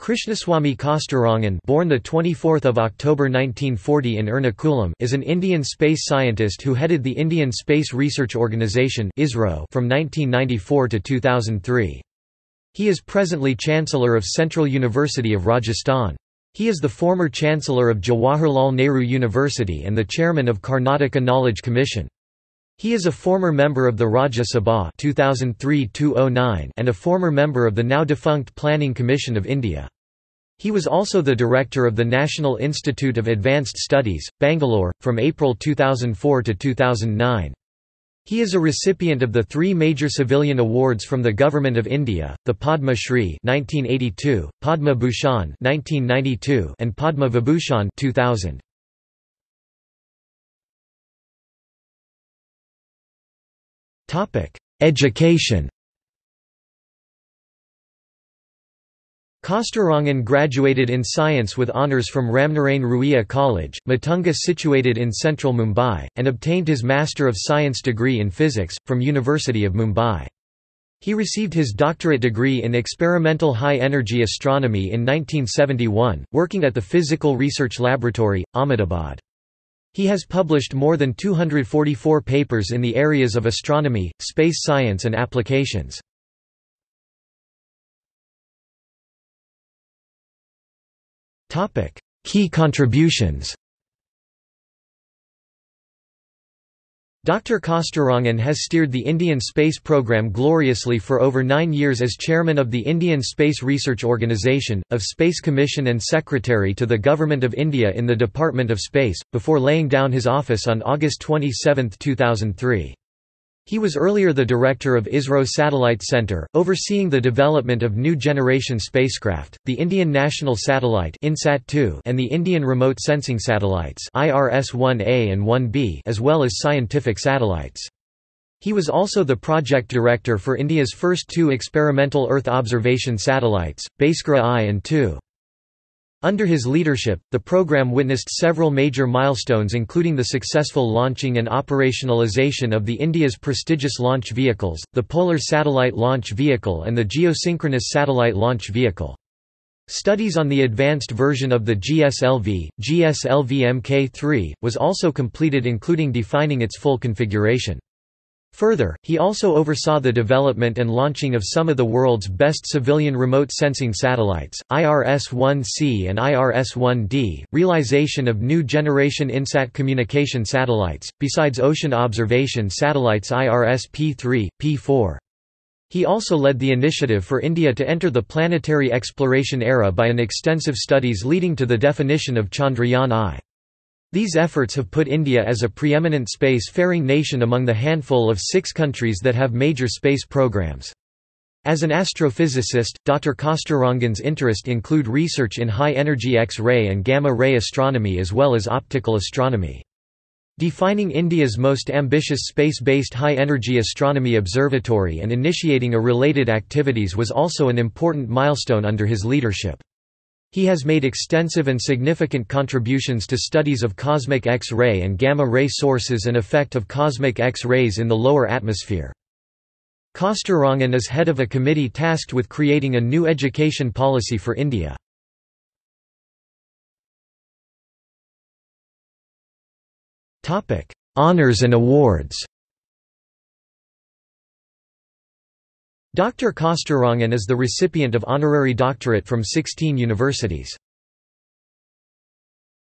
Krishnaswamy Kasturirangan born the 24th of October 1940 in Ernakulam is an Indian space scientist who headed the Indian Space Research Organisation (ISRO) from 1994 to 2003. He is presently Chancellor of Central University of Rajasthan. He is the former Chancellor of Jawaharlal Nehru University and the Chairman of Karnataka Knowledge Commission. He is a former member of the Rajya Sabha 2003 and a former member of the now-defunct Planning Commission of India. He was also the director of the National Institute of Advanced Studies, Bangalore, from April 2004 to 2009. He is a recipient of the three major civilian awards from the Government of India, the Padma Shri 1982, Padma Bhushan 1992, and Padma Vibhushan 2000. Education Kasturirangan graduated in science with honours from Ramnarain Ruia College, Matunga situated in central Mumbai, and obtained his Master of Science degree in physics, from University of Mumbai. He received his doctorate degree in experimental high-energy astronomy in 1971, working at the Physical Research Laboratory, Ahmedabad. He has published more than 244 papers in the areas of astronomy, space science and applications. Key contributions Dr. Kasturirangan has steered the Indian space program gloriously for over nine years as chairman of the Indian Space Research Organisation, of Space Commission and secretary to the Government of India in the Department of Space, before laying down his office on August 27, 2003. He was earlier the director of ISRO Satellite Center, overseeing the development of new generation spacecraft, the Indian National Satellite and the Indian Remote Sensing Satellites IRS-1A and 1B as well as scientific satellites. He was also the project director for India's first two experimental Earth observation satellites, Bhaskara I and II. Under his leadership, the program witnessed several major milestones including the successful launching and operationalization of the India's prestigious launch vehicles, the Polar Satellite Launch Vehicle and the Geosynchronous Satellite Launch Vehicle. Studies on the advanced version of the GSLV, GSLV Mk3, was also completed including defining its full configuration. Further, he also oversaw the development and launching of some of the world's best civilian remote sensing satellites, IRS-1C and IRS-1D, realization of new generation INSAT communication satellites, besides ocean observation satellites IRS-P3, P4. He also led the initiative for India to enter the planetary exploration era by an extensive studies leading to the definition of Chandrayaan-I. These efforts have put India as a preeminent space-faring nation among the handful of six countries that have major space programs. As an astrophysicist, Dr. Kasturirangan's interest include research in high-energy X-ray and gamma-ray astronomy as well as optical astronomy. Defining India's most ambitious space-based high-energy astronomy observatory and initiating a related activities was also an important milestone under his leadership. He has made extensive and significant contributions to studies of cosmic X-ray and gamma-ray sources and effect of cosmic X-rays in the lower atmosphere. Kasturirangan is head of a committee tasked with creating a new education policy for India. Honours and awards Dr. Kasturirangan is the recipient of honorary doctorate from 16 universities.